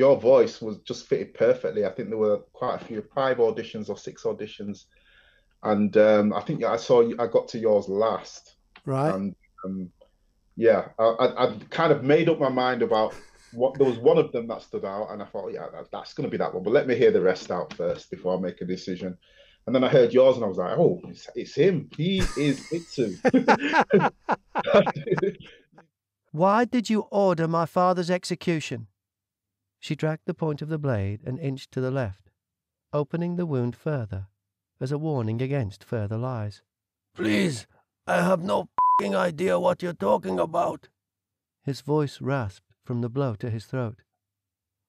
your voice was just fitted perfectly. I think there were quite a few, five auditions or six auditions, and um, I think I saw I got to yours last. Right. And um, yeah, I, I, I kind of made up my mind about what there was one of them that stood out, and I thought, yeah, that, that's going to be that one. But let me hear the rest out first before I make a decision. And then I heard yours, and I was like, oh, it's, it's him. He is Itsu. Why did you order my father's execution? She dragged the point of the blade an inch to the left, opening the wound further, as a warning against further lies. Please, I have no f***ing idea what you're talking about. His voice rasped from the blow to his throat.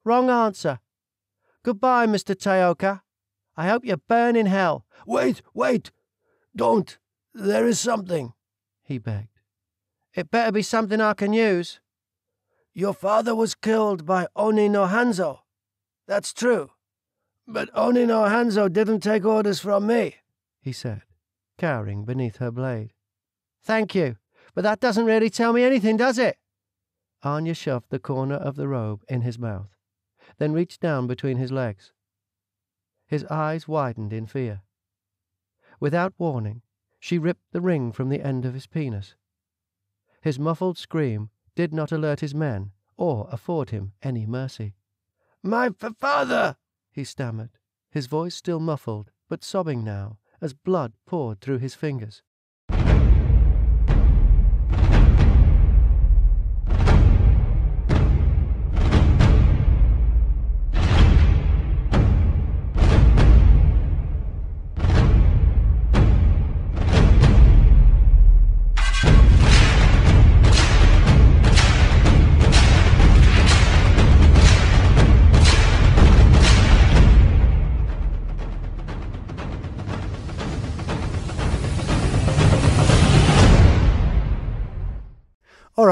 Wrong answer. Goodbye, Mr. Taoka. I hope you burn in hell. Wait, wait! Don't! There is something, he begged. It better be something I can use. Your father was killed by Oni no Hanzo. That's true. But Oni no Hanzo didn't take orders from me, he said, cowering beneath her blade. Thank you, but that doesn't really tell me anything, does it? Anya shoved the corner of the robe in his mouth, then reached down between his legs. His eyes widened in fear. Without warning, she ripped the ring from the end of his penis. His muffled scream did not alert his men or afford him any mercy. My f- father! he stammered, his voice still muffled, but sobbing now, as blood poured through his fingers.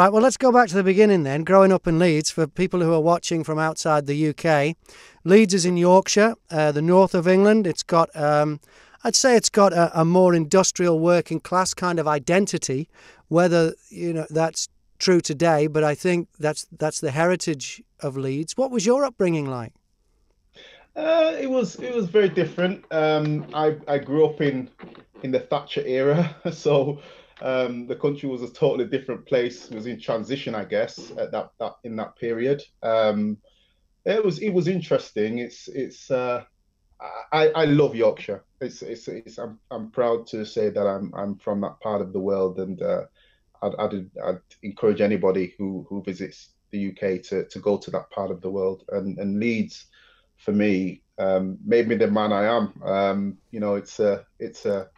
Right, well, let's go back to the beginning then. Growing up in Leeds, for people who are watching from outside the UK, Leeds is in Yorkshire, uh, the north of England. It's got, um, I'd say, it's got a, a, more industrial working class kind of identity. Whether you know that's true today, but I think that's that's the heritage of Leeds. What was your upbringing like? Uh, it was it was very different. Um, I I grew up in in the Thatcher era, so um, the country was a totally different place. It was in transition, I guess, at that, that in that period. Um, it was it was interesting. It's it's uh, I, I love Yorkshire. It's, it's it's I'm I'm proud to say that I'm I'm from that part of the world, and uh, I'd, I'd I'd encourage anybody who who visits the UK to to go to that part of the world. And and Leeds, for me, um, made me the man I am. Um, you know, it's a it's a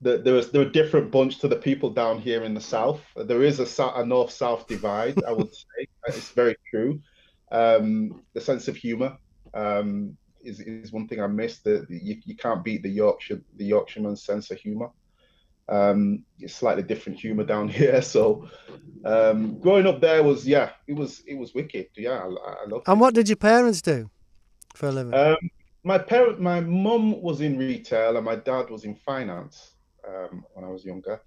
the, there was there a different bunch to the people down here in the south. There is a, a north south divide, I would say. It's very true. Um, the sense of humour um, is is one thing I miss. That you, you can't beat the Yorkshire the Yorkshireman's sense of humour. Um, it's slightly different humour down here. So um, growing up there was yeah, it was it was wicked. Yeah, I, I loved. And it. what did your parents do for a living? Um, my parent, my mum was in retail and my dad was in finance um, when I was younger.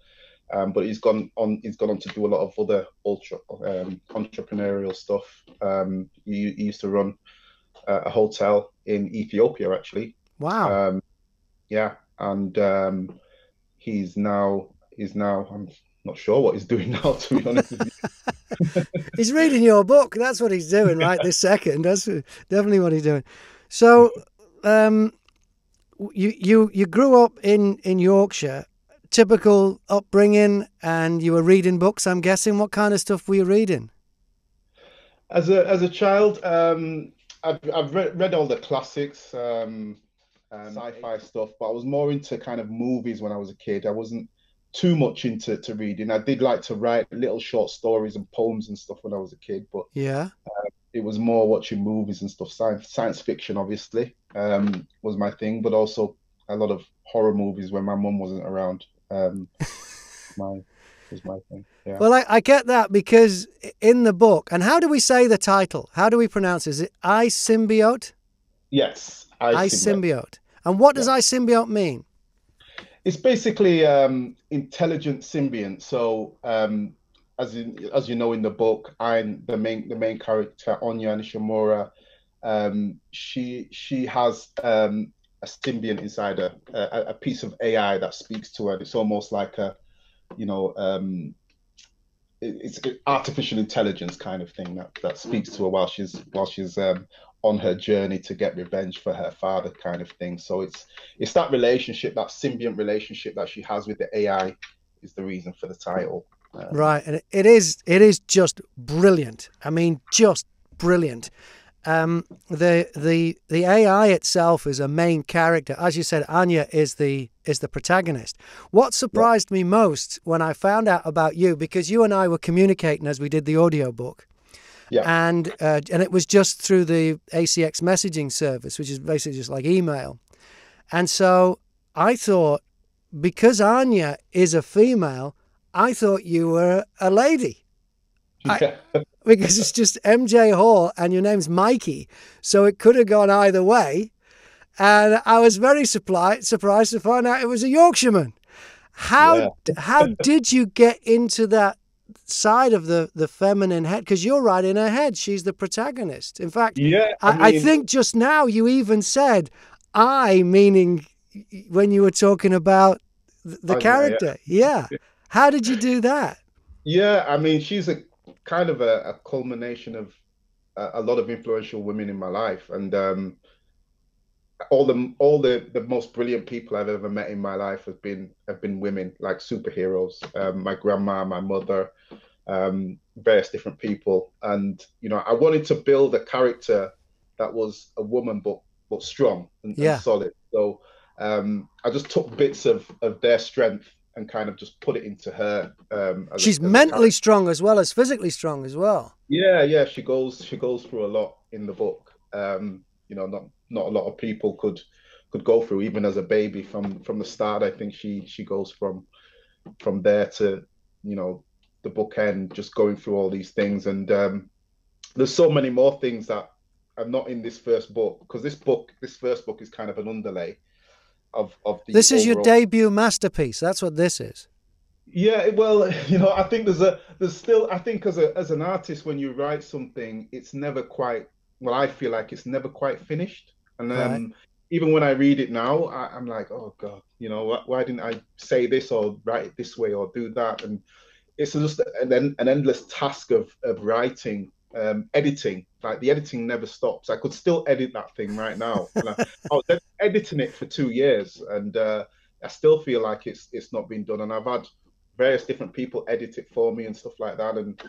Um, but he's gone on. He's gone on to do a lot of other ultra um, entrepreneurial stuff. Um, he, he, used to run uh, a hotel in Ethiopia, actually. Wow. Um, yeah, and um, he's now he's now. I'm not sure what he's doing now. To be honest, he's reading your book. That's what he's doing right this second. That's definitely what he's doing. So, um, you you you grew up in in Yorkshire typical upbringing and you were reading books, I'm guessing. What kind of stuff were you reading? As a as a child, um, I've I've read, read all the classics, um, um, sci-fi stuff, but I was more into kind of movies when I was a kid. I wasn't too much into to reading. I did like to write little short stories and poems and stuff when I was a kid, but yeah, uh, it was more watching movies and stuff. Science science fiction, obviously, um, was my thing, but also a lot of horror movies when my mum wasn't around um, my is my thing. Yeah. Well, I, I get that because in the book, and how do we say the title? How do we pronounce it? Is it I symbiote? Yes, I, symbiote. And what does yeah. I symbiote mean? It's basically um, intelligent symbiont. So um, as in, as you know in the book, I'm the main the main character Anya Nishimura. Um, she she has um, a symbiont inside her, a, a, piece of AI that speaks to her. It's almost like a, you know, um, it, it's artificial intelligence kind of thing that, that speaks to her while she's while she's um, on her journey to get revenge for her father, kind of thing. So it's it's that relationship, that symbiont relationship that she has with the AI, is the reason for the title. Um, right, and it is it is just brilliant. I mean, just brilliant. Um, the the the AI itself is a main character, as you said. Anya is the is the protagonist. What surprised yeah. me most when I found out about you, because you and I were communicating as we did the audiobook, yeah. and uh, and it was just through the ACX messaging service, which is basically just like email. And so I thought, because Anya is a female, I thought you were a lady. I, because it's just MJ Hall and your name's Mykie. So it could have gone either way. And I was very surprised, surprised to find out it was a Yorkshireman. How yeah. how did you get into that side of the the feminine head? Because you're right in her head. She's the protagonist. In fact, yeah, I, I, mean, I think just now you even said I, meaning when you were talking about the oh, character. yeah. yeah. How did you do that? Yeah, I mean, she's a kind of a, a culmination of a, a, lot of influential women in my life, and um, all the all the the most brilliant people I've ever met in my life have been have been women, like superheroes. Um, my grandma, my mother, um, various different people, and you know, I wanted to build a character that was a woman, but but strong and, yeah. and solid. So um, I just took bits of of their strength and kind of just put it into her. Um, She's a, mentally strong as well as physically strong as well. Yeah, yeah, she goes she goes through a lot in the book. Um, you know, not not a lot of people could could go through even as a baby from from the start. I think she she goes from from there to you know the book end, just going through all these things. And um, there's so many more things that are not in this first book because this book, this first book, is kind of an underlay of of the. This is overall... your debut masterpiece. That's what this is. Yeah, well, you know, I think there's a there's still I think as a as an artist when you write something, it's never quite well. I feel like it's never quite finished, and um, right. even when I read it now, I, am like, oh god, you know, why, why, didn't I say this or write it this way or do that? And it's just an an endless task of of writing um, editing. Like the editing never stops. I could still edit that thing right now. I, I, was editing it for two years, and uh, I still feel like it's it's not been done. And I've had various different people edit it for me and stuff like that. And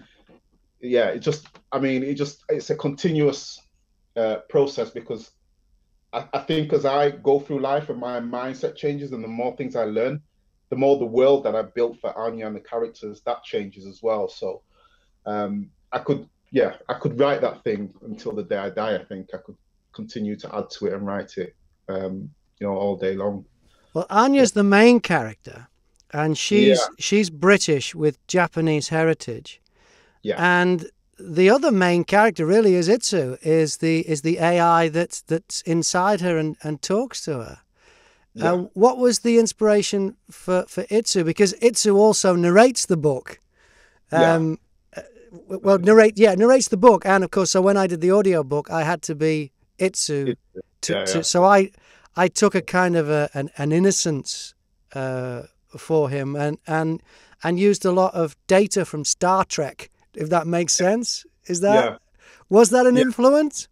yeah, it just, I mean, it just it's a continuous uh, process because I, I think as I go through life and my mindset changes, and the more things I learn, the more the world that I've built for Anya and the characters that changes as well. So um, I could yeah, I could write that thing until the day I die. I think I could continue to add to it and write it, um, you know, all day long. Well, Anya's the main character, and she's yeah. she's British with Japanese heritage. Yeah. And the other main character really is Itsu, is the is the AI that's that's inside her and, and talks to her. Yeah. Uh, what was the inspiration for, for Itsu? Because Itsu also narrates the book. Um, well narrate yeah narrates the book. And of course so when i did the audio book i had to be itsu to, yeah, to, so i i took a kind of a, an, an innocence uh, for him and and and used a lot of data from star trek if that makes sense. Is that yeah. was that an influence?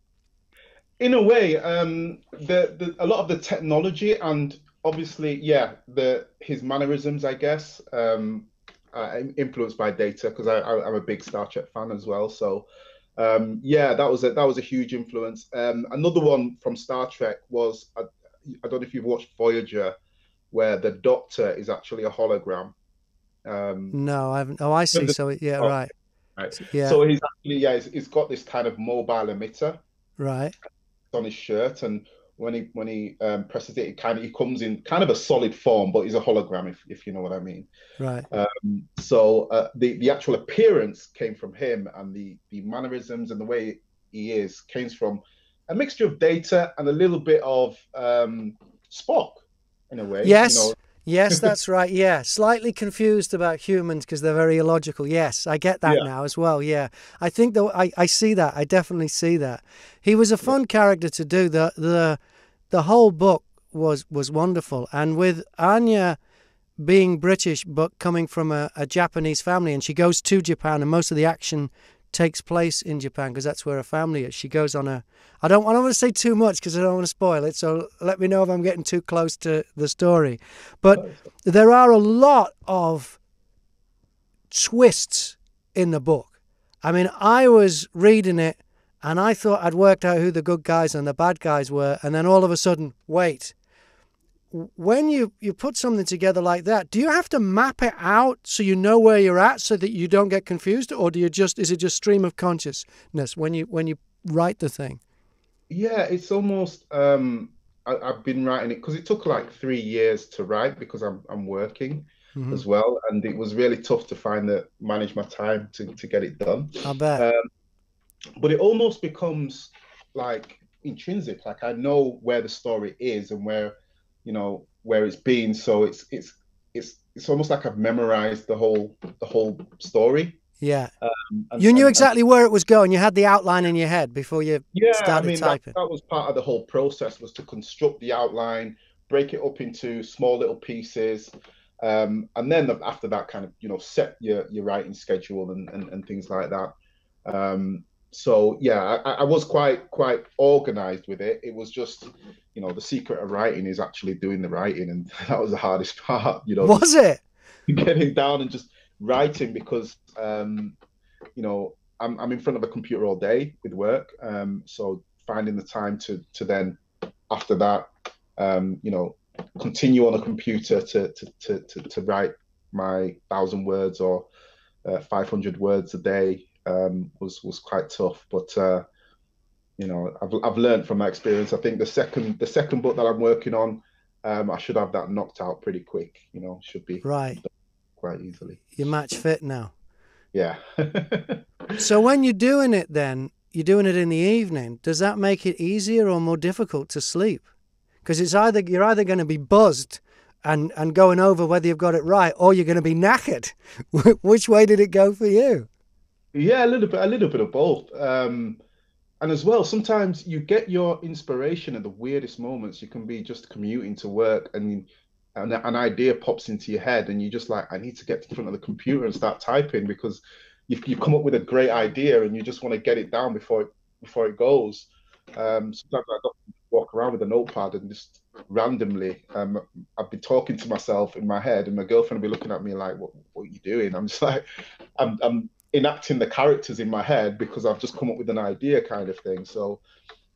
In a way um the, the a lot of the technology and obviously yeah the his mannerisms i guess um uh, influenced by data because I, am a big Star Trek fan as well. So um, yeah, that was a, that was a huge influence. Um, another one from Star Trek was I, I, don't know if you've watched Voyager, where the Doctor is actually a hologram. Um, no, I haven't. Oh, I see. The, so yeah, oh, right. Right. Yeah. So he's actually yeah, he's, he's got this kind of mobile emitter. Right. On his shirt, and when he when he um, presses it, it kind of he comes in kind of a solid form, but he's a hologram, if if you know what I mean. Right. Um, so uh, the the actual appearance came from him, and the the mannerisms and the way he is came from a mixture of data and a little bit of um, Spock, in a way. Yes. You know, Yes, that's right. Yeah, slightly confused about humans because they're very illogical. Yes, I get that Yeah. now as well. Yeah, I think though I, I see that. I definitely see that. He was a fun character to do. The the the whole book was was wonderful, and with Anya being British but coming from a, a Japanese family, and she goes to Japan, and most of the action takes place in Japan because that's where her family is. She goes on a. I don't. I don't want to say too much because I don't want to spoil it. So let me know if I'm getting too close to the story. But there are a lot of twists in the book. I mean, I was reading it and I thought I'd worked out who the good guys and the bad guys were, and then all of a sudden, wait. When you, you put something together like that, do you have to map it out so you know where you're at so that you don't get confused, or do you just is it just stream of consciousness when you when you write the thing? Yeah, it's almost um I, I've been writing it because it took like three years to write because I'm I'm working Mhm. as well, and it was really tough to find the manage my time to to get it done. I bet. Um, but it almost becomes like intrinsic. Like I know where the story is and where, you know, where it's been. So it's it's it's it's almost like I've memorized the whole the whole story. yeah. And, You knew and- and- exactly where it was going. You had the outline in your head before you. Yeah, I started mean that, typing. that was part of the whole process was to construct the outline, break it up into small little pieces, um, and then after that, kind of you know set your your writing schedule and and, and things like that. Um, so yeah, I, I was quite quite organized with it. It was just you know the secret of writing is actually doing the writing, and that was the hardest part. You know, Was it? getting down and just writing because um, you know I'm I'm in front of a computer all day with work. Um, so finding the time to to then after that, um, you know, continue on a computer to to to to, to write my thousand words or uh, 500 words a day um, was was quite tough. But uh, you know, I've I've learned from my experience. I think the second the second book that I'm working on, um, I should have that knocked out pretty quick. You know, should be Right. quite easily. You're match fit now. Yeah. So when you're doing it, then you're doing it in the evening. Does that make it easier or more difficult to sleep? Because it's either you're either going to be buzzed and and going over whether you've got it right, or you're going to be knackered. Which way did it go for you? Yeah, a little bit, a little bit of both. Um, and as well, sometimes you get your inspiration at the weirdest moments. You can be just commuting to work and and an idea pops into your head and you're just like, I need to get in front of the computer and start typing because you've, you've come up with a great idea and you just want to get it down before it, before it goes. Um, sometimes I walk around with a notepad and just randomly, um, I've been talking to myself in my head and my girlfriend will be looking at me like, what, what are you doing? I'm just like, I'm, I'm enacting the characters in my head because I've just come up with an idea kind of thing. So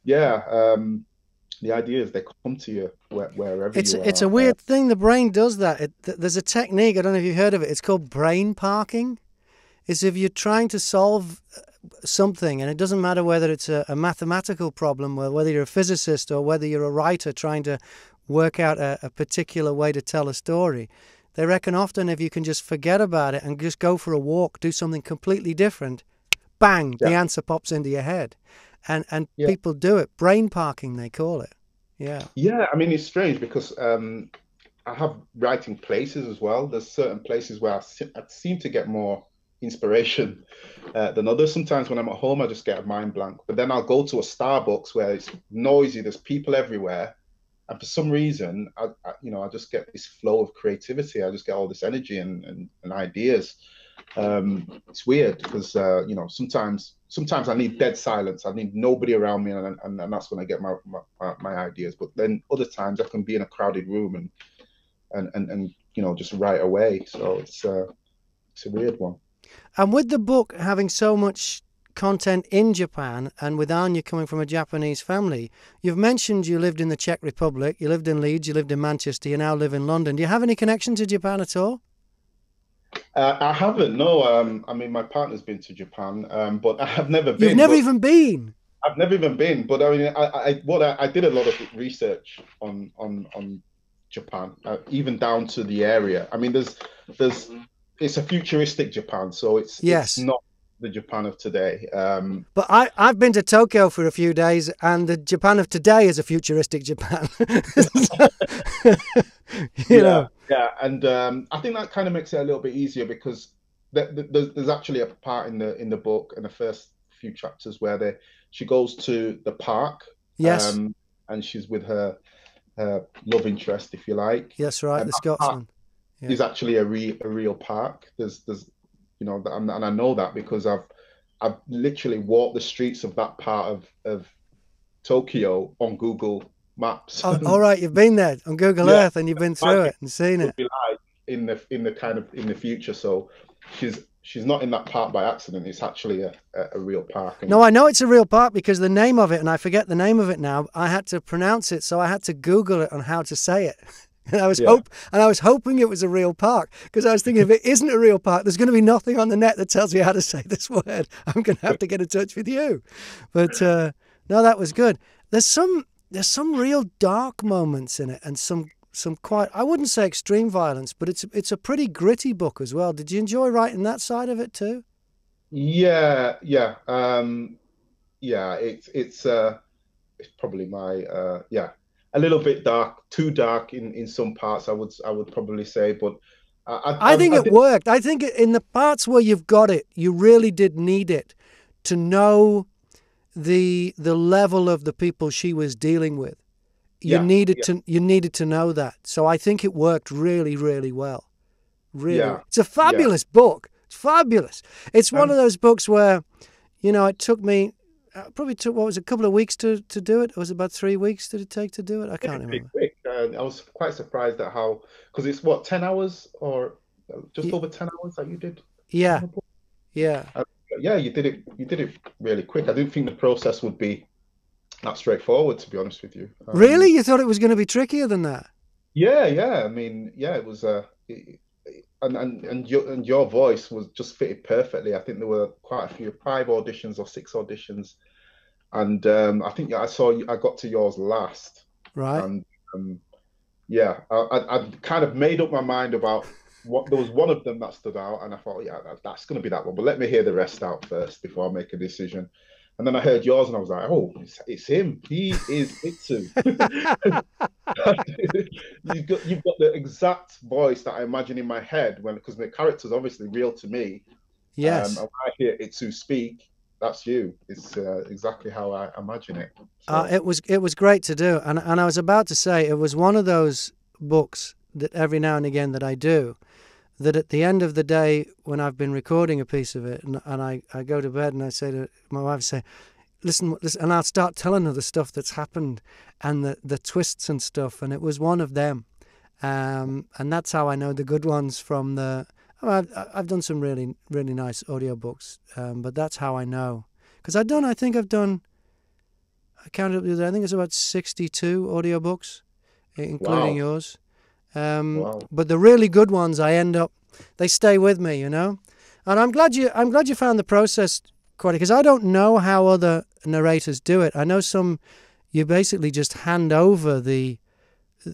yeah, um, the idea is they come to you where, wherever It's you it's are. a weird thing. The brain does that. It, th- there's a technique. I don't know if you've heard of it. It's called brain parking. Is if you're trying to solve uh, something, and it doesn't matter whether it's a, a mathematical problem, or whether you're a physicist, or whether you're a writer trying to work out a, a particular way to tell a story. They reckon often if you can just forget about it and just go for a walk, do something completely different, bang, the answer pops into your head, and and Yeah. people do it. Brain parking, they call it. Yeah. Yeah, I mean it's strange because um, I have writing places as well. There's certain places where I, se- I seem to get more inspiration uh, than others. Sometimes when I'm at home, I just get a mind blank. But then I'll go to a Starbucks where it's noisy, there's people everywhere, and for some reason, I, I you know I just get this flow of creativity. I just get all this energy and and, and ideas. Um, it's weird because uh, you know sometimes sometimes I need dead silence. I need nobody around me, and and, and that's when I get my, my my ideas. But then other times I can be in a crowded room and and and, and you know just write away. So it's uh, it's a weird one. And with the book having so much content in Japan and with Anya coming from a Japanese family, you've mentioned you lived in the Czech Republic, you lived in Leeds, you lived in Manchester, you now live in London. Do you have any connection to Japan at all? Uh, I haven't. No. Um, I mean, my partner's been to Japan, um, but I have never been. You've never even been. I've never even been, but I mean, I, I what I, I did a lot of research on on on Japan, uh, even down to the area. I mean, there's there's it's a futuristic Japan, so it's Yes. it's not the Japan of today. Um, But I, I've been to Tokyo for a few days, and the Japan of today is a futuristic Japan. you Yeah. know, Yeah, and um, I think that kind of makes it a little bit easier because there's, there's actually a part in the in the book in the first few chapters where they she goes to the park. Yes. Um, and she's with her her love interest, if you like. Yes, right, and the Scotsman. Yeah. Is actually a real a real park. There's there's you know and, and I know that because I've I've literally walked the streets of that part of of Tokyo on Google Maps. Oh, all right, you've been there on Google yeah. Earth and you've been through it and seen it. Like in the in the kind of in the future, so she's she's not in that park by accident. It's actually a, a, a real park. And no, I know it's a real park because the name of it, and I forget the name of it now. I had to pronounce it, so I had to Google it on how to say it. And I was yeah. hope, and I was hoping it was a real park because I was thinking if it isn't a real park, there's going to be nothing on the net that tells me how to say this word. I'm going to have to get in touch with you. But uh, no, that was good. There's some there's some real dark moments in it, and some some quite I wouldn't say extreme violence, but it's it's a pretty gritty book as well. Did you enjoy writing that side of it too? Yeah, yeah, um, yeah. It's it's uh, it's probably my uh, yeah a little bit dark, too dark in in some parts. I would I would probably say, but. I, I, I think I, it worked. I think in the parts where you've got it, you really did need it to know the the level of the people she was dealing with you yeah, needed yeah. to you needed to know that. So I think it worked really, really well. Really, yeah, it's a fabulous book. It's fabulous. It's one um, of those books where, you know, it took me probably took what was it, a couple of weeks to to do it. It was about three weeks did it take to do it? I can't remember. Quick. Uh, I was quite surprised at how because it's what ten hours or just over ten hours that you did. Yeah, yeah, uh, yeah. You did it. You did it really quick. I didn't think the process would be that straightforward, to be honest with you. Um, really, you thought it was going to be trickier than that? Yeah, yeah. I mean, yeah, it was. Uh, it, and and and your and your voice was just fitted perfectly. I think there were quite a few, five auditions or six auditions, and um, I think I saw I got to yours last. Right. And um, yeah, I, I I kind of made up my mind about what there was one of them that stood out, and I thought, yeah, that, that's going to be that one. But let me hear the rest out first before I make a decision. And then I heard yours, and I was like, "Oh, it's, it's him. He is Itsu." you've got you've got the exact voice that I imagine in my head when because the character's obviously real to me. Yes. Um, I hear Itsu speak, that's you. It's uh, exactly how I imagine it. So. Uh, it was it was great to do, and and I was about to say it was one of those books that every now and again that I do that at the end of the day, when I've been recording a piece of it and, and I, I go to bed and I say to my wife, say, listen, listen, and I'll start telling her the stuff that's happened and the, the twists and stuff. And it was one of them. Um, and that's how I know the good ones from the. I've, I've done some really, really nice audiobooks, um, but that's how I know. Because I've done, I think I've done, I counted up the other, I think it's about 62 audiobooks, including wow. yours. Um, wow. But the really good ones, I end up, they stay with me, you know. And I'm glad you, I'm glad you found the process quite because I don't know how other narrators do it. I know some, you basically just hand over the,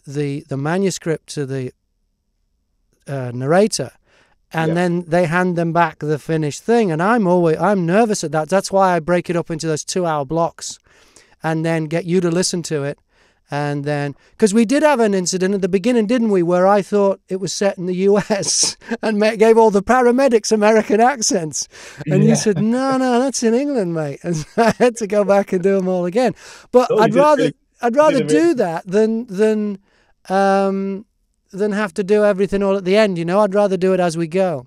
the the manuscript to the uh, narrator, and yeah. then they hand them back the finished thing. And I'm always, I'm nervous at that. That's why I break it up into those two-hour blocks, and then get you to listen to it and then, because we did have an incident at the beginning, didn't we, where I thought it was set in the US and gave all the paramedics American accents. And yeah. you said, no, no, that's in England, mate. And I had to go back and do them all again. But oh, I'd rather, I'd rather do that than, than, um, than have to do everything all at the end. You know, I'd rather do it as we go.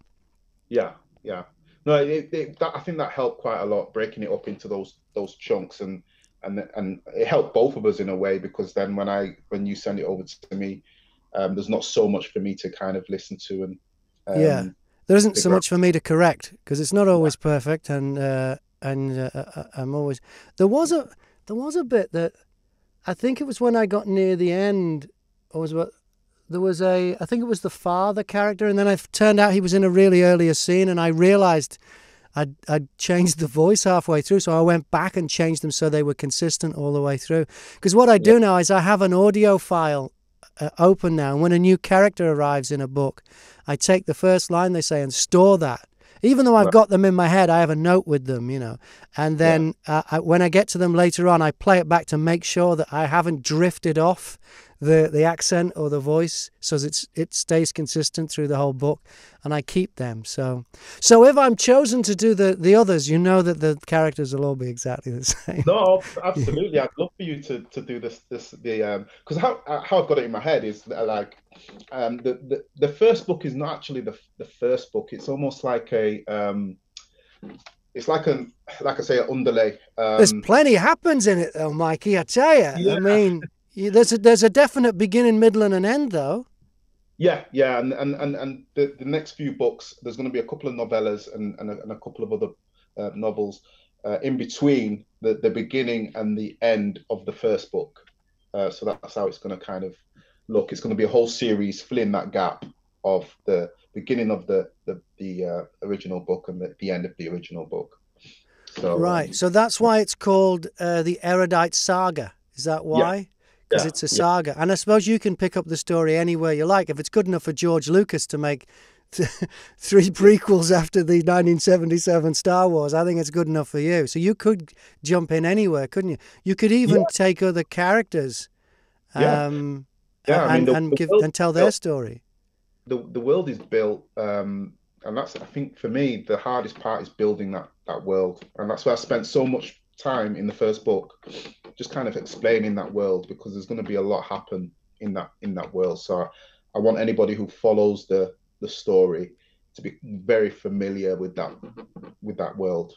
Yeah, yeah. No, it, it, that, I think that helped quite a lot, breaking it up into those those chunks and and and it helped both of us in a way because then when I when you send it over to me, um, there's not so much for me to kind of listen to and um, yeah, there isn't so much for me to correct because it's not always yeah. perfect and uh, and uh, uh, uh, I'm always there was a there was a bit that I think it was when I got near the end or was what there was a I think it was the father character and then it turned out he was in a really earlier scene and I realized I'd, I'd changed the voice halfway through. So I went back and changed them so they were consistent all the way through. Because what I do now is I have an audio file uh, open now. And when a new character arrives in a book, I take the first line they say and store that. Even though I've got them in my head, I have a note with them, you know. And then yeah. uh, I, when I get to them later on, I play it back to make sure that I haven't drifted off the the accent or the voice so it's it stays consistent through the whole book and I keep them. So so if I'm chosen to do the the others you know that the characters will all be exactly the same. No absolutely. I'd love for you to to do this this the um because how how I've got it in my head is that, like um the, the the first book is not actually the the first book. It's almost like a um it's like a like I say an underlay um, there's plenty happens in it though Mykie I tell you yeah. I mean there's a there's a definite beginning, middle, and an end, though. Yeah, yeah, and and and, and the, the next few books, there's going to be a couple of novellas and and a, and a couple of other uh, novels uh, in between the the beginning and the end of the first book. Uh, so that's how it's going to kind of look. It's going to be a whole series filling that gap of the beginning of the the, the uh, original book and the, the end of the original book. So, right. Um, so that's why it's called uh, the Erudite Saga. Is that why? Because yeah, it's a saga. Yeah. And I suppose you can pick up the story anywhere you like. If it's good enough for George Lucas to make th- three prequels after the 1977 Star Wars, I think it's good enough for you. So you could jump in anywhere, couldn't you? You could even yeah. take other characters, um, yeah. I mean, and, the, and the give and tell their story. The the world is built, um, and that's I think for me the hardest part is building that that world, and that's where I spent so much time in the first book just kind of explaining that world because there's going to be a lot happen in that in that world. So I want anybody who follows the the story to be very familiar with that with that world.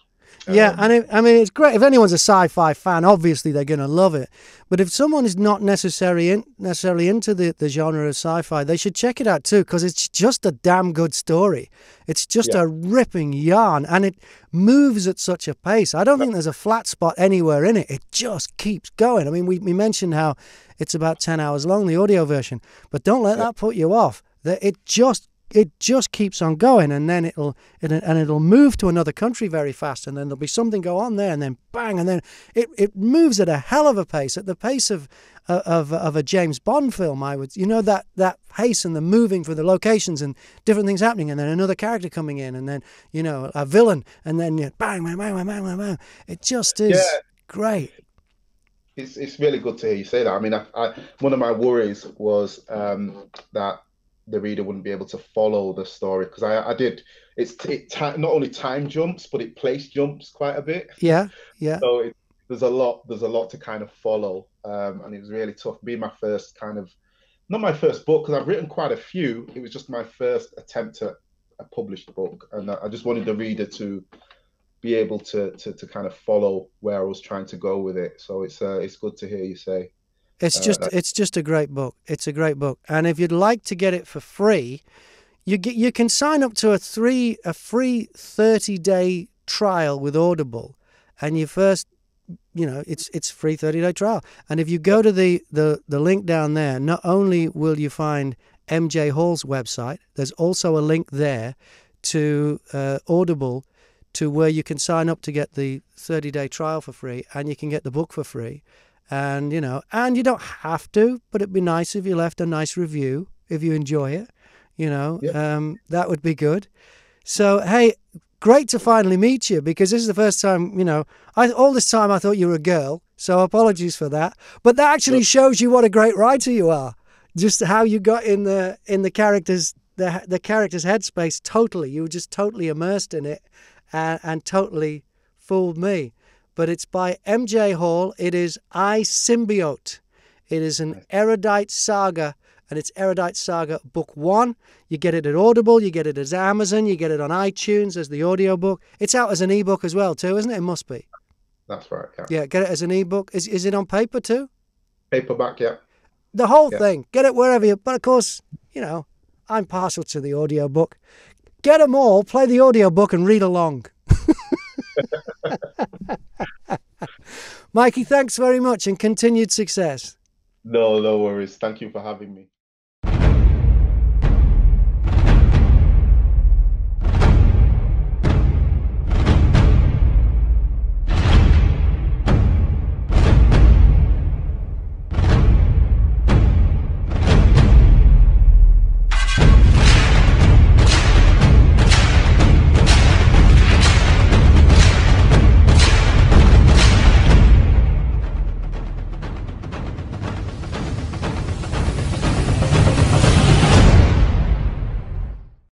Yeah, um, and it, I mean it's great if anyone's a sci-fi fan. Obviously, they're going to love it. But if someone is not necessarily in, necessarily into the, the genre of sci-fi, they should check it out too because it's just a damn good story. It's just yeah. a ripping yarn, and it moves at such a pace. I don't think there's a flat spot anywhere in it. It just keeps going. I mean, we we mentioned how it's about ten hours long, the audio version, but don't let that put you off. That it just it just keeps on going and then it'll it, and it'll move to another country very fast and then there'll be something go on there and then bang and then it, it moves at a hell of a pace at the pace of of of a James Bond film I would you know that that pace and the moving for the locations and different things happening and then another character coming in and then you know a villain and then bang bang bang bang bang bang it just is yeah. great it's, it's really good to hear you say that. I mean, I, I, one of my worries was um, that the reader wouldn't be able to follow the story because I, I did it's it not only time jumps but it place jumps quite a bit. Yeah yeah. So it, there's a lot there's a lot to kind of follow um, and it was really tough. Being my first kind of not my first book because I've written quite a few it was just my first attempt at a published book and I just wanted the reader to be able to to, to kind of follow where I was trying to go with it. So it's uh, it's good to hear you say it's uh, just it's just a great book. It's a great book, and if you'd like to get it for free, you get you can sign up to a three a free thirty day trial with Audible, and you first you know it's it's free 30 day trial. And if you go to the, the the link down there not only will you find mj hall's website there's also a link there to uh, audible to where you can sign up to get the 30 day trial for free and you can get the book for free and you know and you don't have to but it'd be nice if you left a nice review if you enjoy it you know um, that would be good. So hey great to finally meet you because this is the first time you know I, all this time i thought you were a girl so apologies for that. But that actually shows you what a great writer you are. Just how you got in the in the characters the the character's headspace totally. You were just totally immersed in it and, and totally fooled me but it's by M.J. Hall. It is I Symbiote. It is an erudite saga, and it's Erudite Saga Book One. You get it at Audible, you get it as Amazon, you get it on iTunes as the audiobook. It's out as an ebook as well, too, isn't it? It must be. That's right. Yeah. Yeah, get it as an ebook. Is is it on paper too? Paperback, yeah. The whole yeah. thing. Get it wherever you. But of course, you know, I'm partial to the audiobook. Get them all, play the audiobook, and read along. Mykie, thanks very much and continued success. No, no worries. Thank you for having me.